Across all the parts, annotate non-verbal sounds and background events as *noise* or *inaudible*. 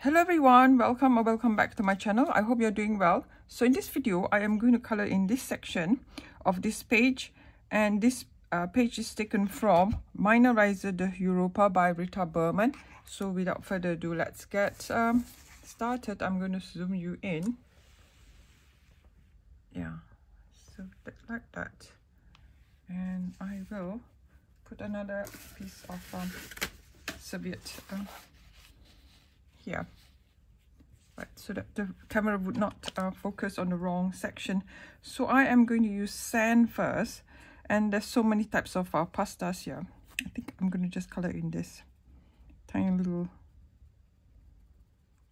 Hello everyone, welcome or welcome back to my channel. I hope you're doing well. So in this video, I am going to color in this section of this page and this uh, page is taken from Meine Reise de Europa by Rita Berman. So without further ado, let's get um, started. I'm going to zoom you in. Yeah, so like that. And I will put another piece of um, serviette uh, here right so that the camera would not uh, focus on the wrong section so I am going to use sand first and there's so many types of uh, pastas here. I think I'm to just color in this tiny little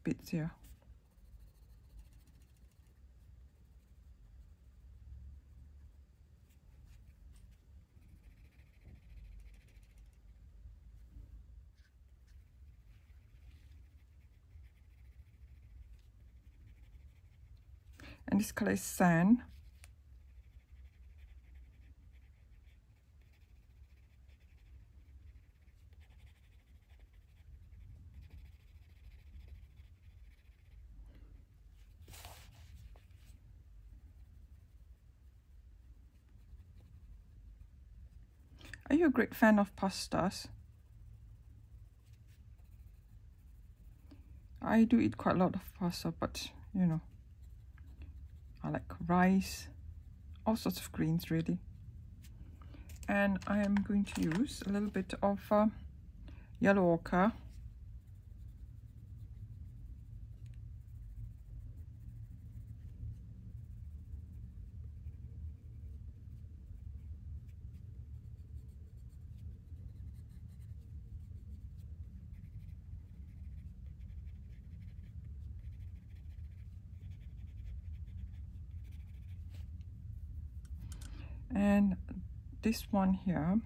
bits here. And this color is sand a great fan of pastas? I do eat quite a lot of pasta, but you know. I like rice, all sorts of greens really. And I am going to use a little bit of uh, yellow ochre and this one here I'm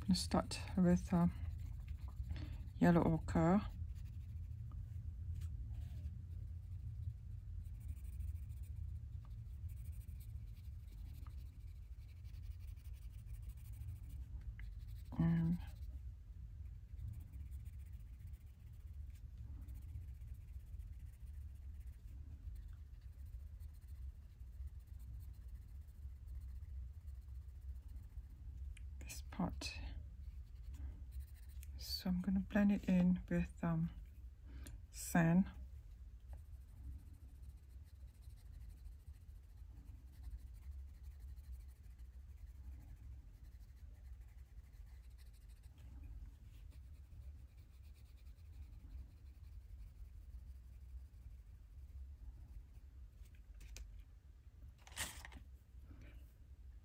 going to start with uh, yellow ochre pot. So I'm going to blend it in with um, sand.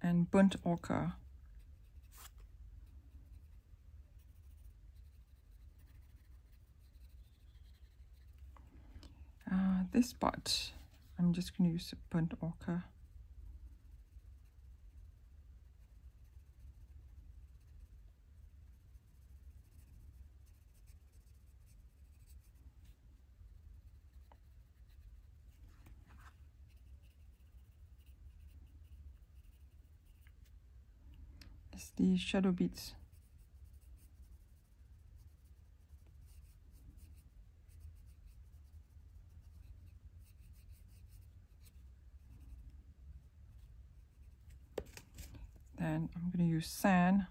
and burnt ochre. This spot I'm just going to use burnt ochre it's the shadow beads Then I'm going to use sand.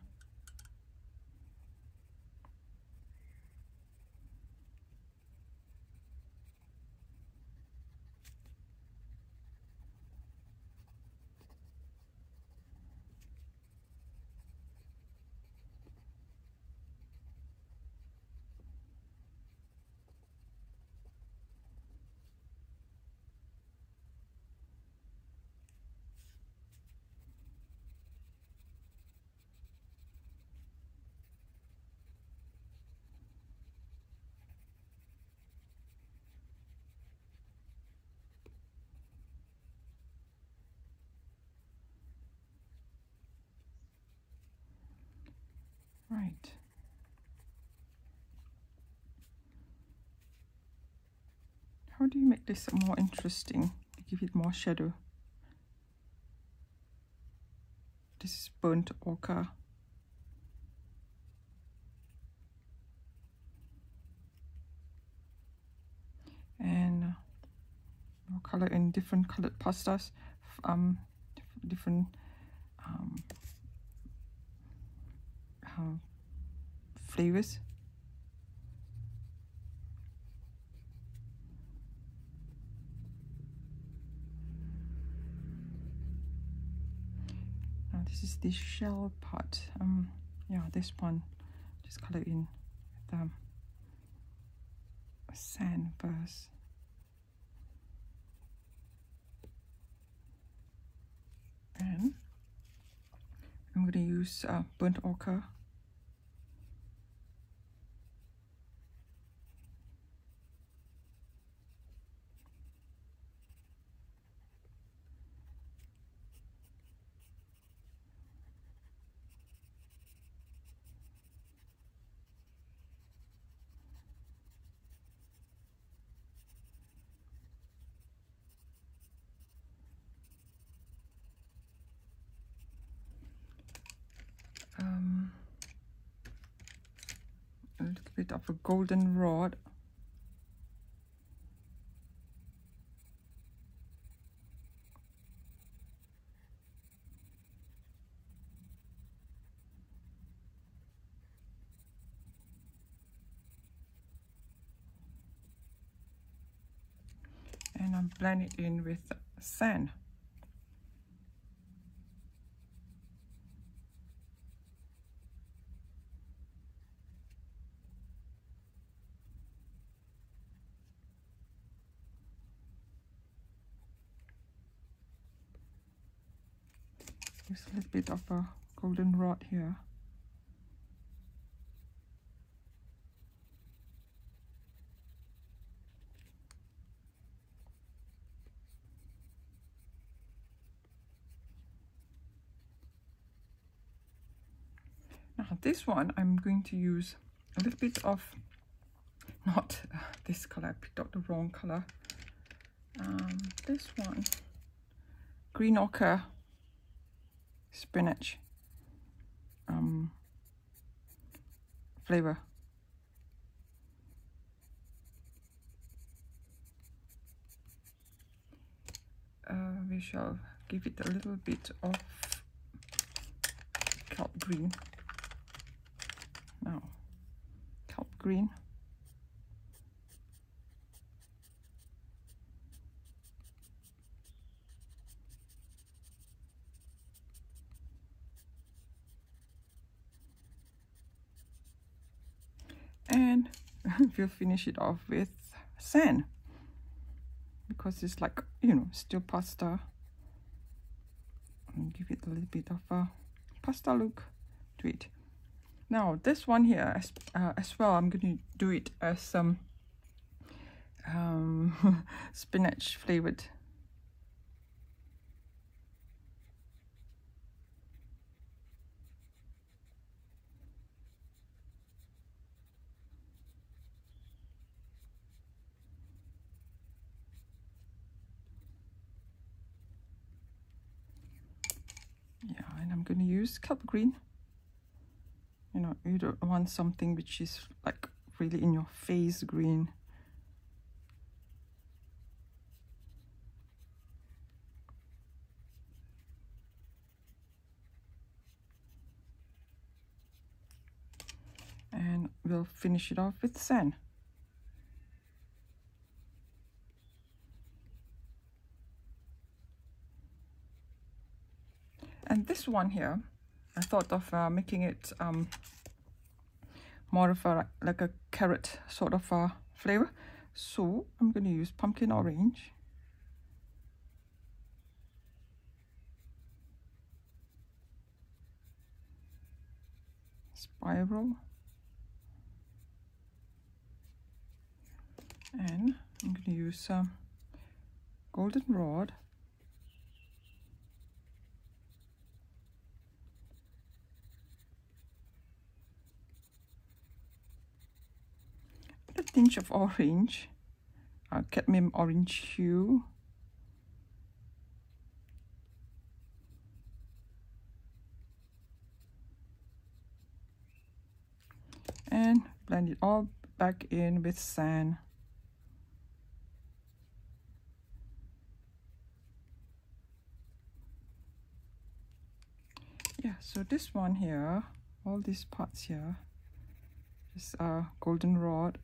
Right. how do you make this more interesting? Give it more shadow. This is burnt ochre. And uh, color in different colored pastas, um, different um, flavors. this is the shell part um yeah this one. Just color in the sand first. And I'm going to use uh, burnt ochre bit of a golden rod. And I'm blending it in with sand There's a little bit of a golden rod here. Now this one I'm going to use a little bit of, not uh, this color, I picked up the wrong color. Um, this one, green ochre spinach um, flavor. Uh, we shall give it a little bit of kelp green. Now, kelp green. and we'll finish it off with sand because it's like you know still pasta. And give it a little bit of a pasta look to it. Now this one here as, uh, as well i'm going to do it as some um, *laughs* spinach flavored I'm going to use kelp green. You know, you don't want something which is like really in your face green. And we'll finish it off with sand. And this one here, I thought of uh, making it um, more of a like a carrot sort of a flavor. So I'm going to use pumpkin orange. Spiral. And I'm going to use some golden tinge of orange uh, cadmium orange hue. And blend it all back in with sand. Yeah, so this one here, all these parts here, is a goldenrod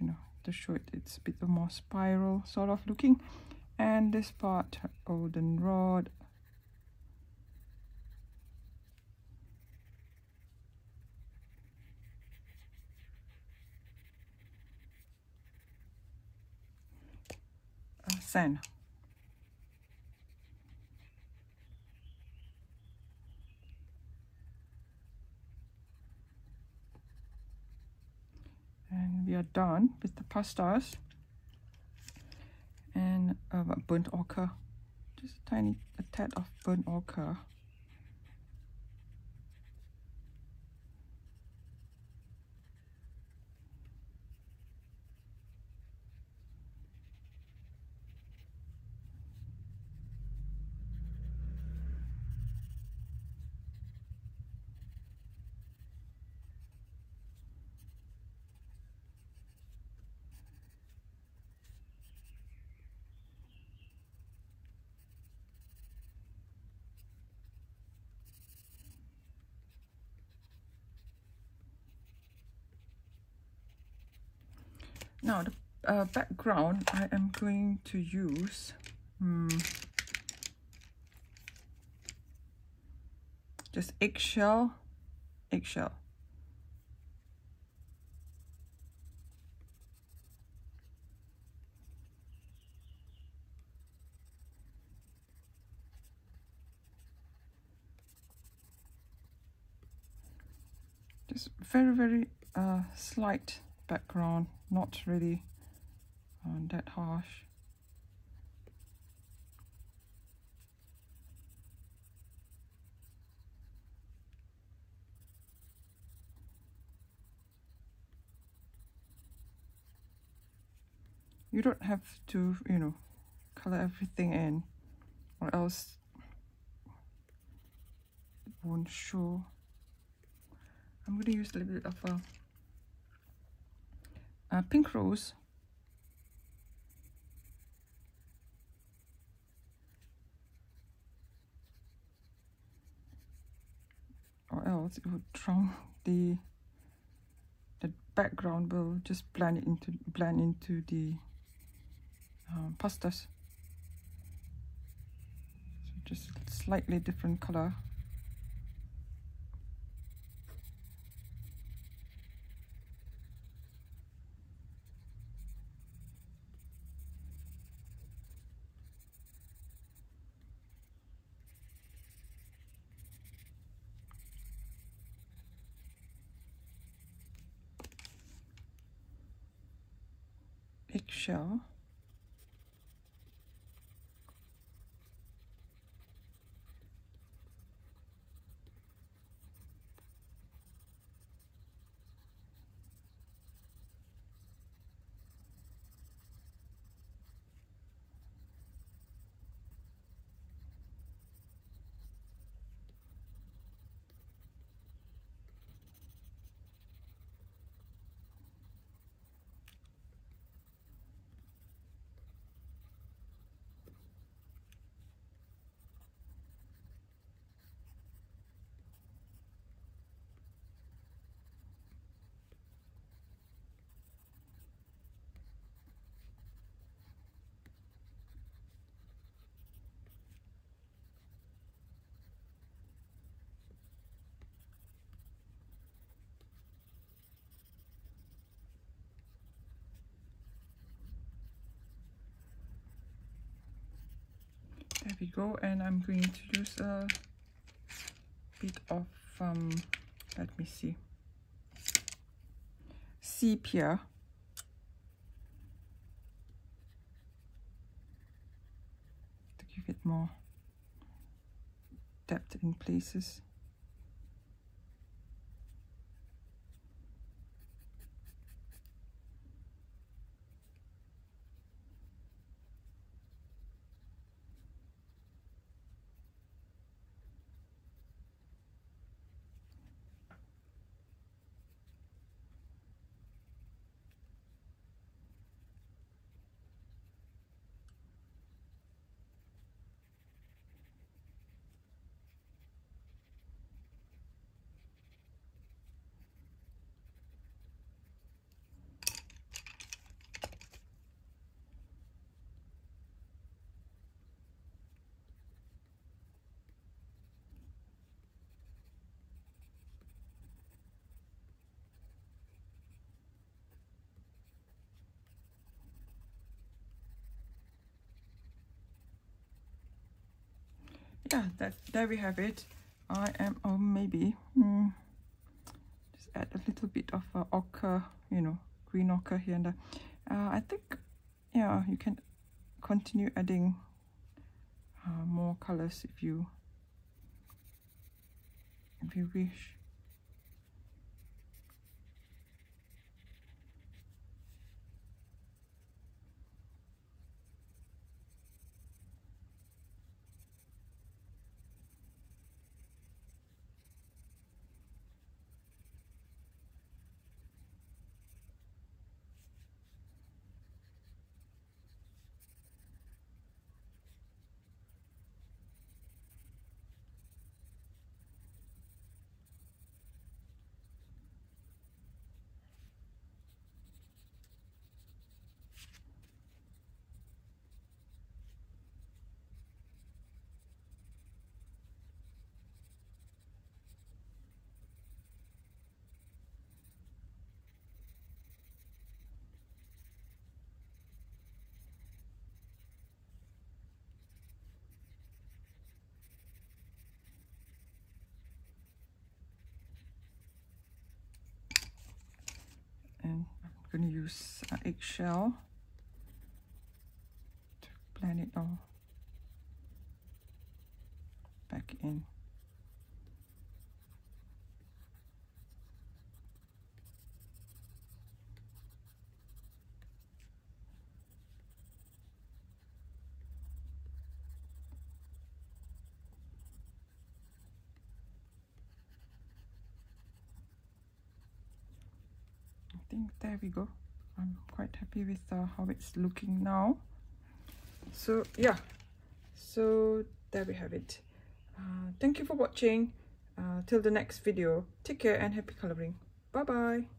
you know to show it it's a bit more spiral sort of looking. And this part goldenrod uh, sand and we are done with the pastas. And uh, burnt ochre just a tiny a tad of burnt ochre Now the uh, background I am going to use hmm, just eggshell, eggshell. Just very, very uh, slight background, not really uh, that harsh. You don't have to, you know, color everything in or else it won't show. I'm going to use a little bit of a uh, pink rose. Or else it would drown *laughs* the the background will just blend into blend into the um, pastas. So just slightly different color eggshell there we go and I'm going to use a bit of um let me see. Sepia. To give it more depth in places yeah that there we have it. I am or oh, maybe hmm, just add a little bit of uh, ochre you know green ochre here and there. Uh, i think yeah you can continue adding uh, more colors if you if you wish and I'm going to use an eggshell to blend it all back in. Think there we go. I'm quite happy with uh, how it's looking now. So yeah. So there we have it. Uh, thank you for watching. Uh, till the next video. Take care and happy coloring. Bye bye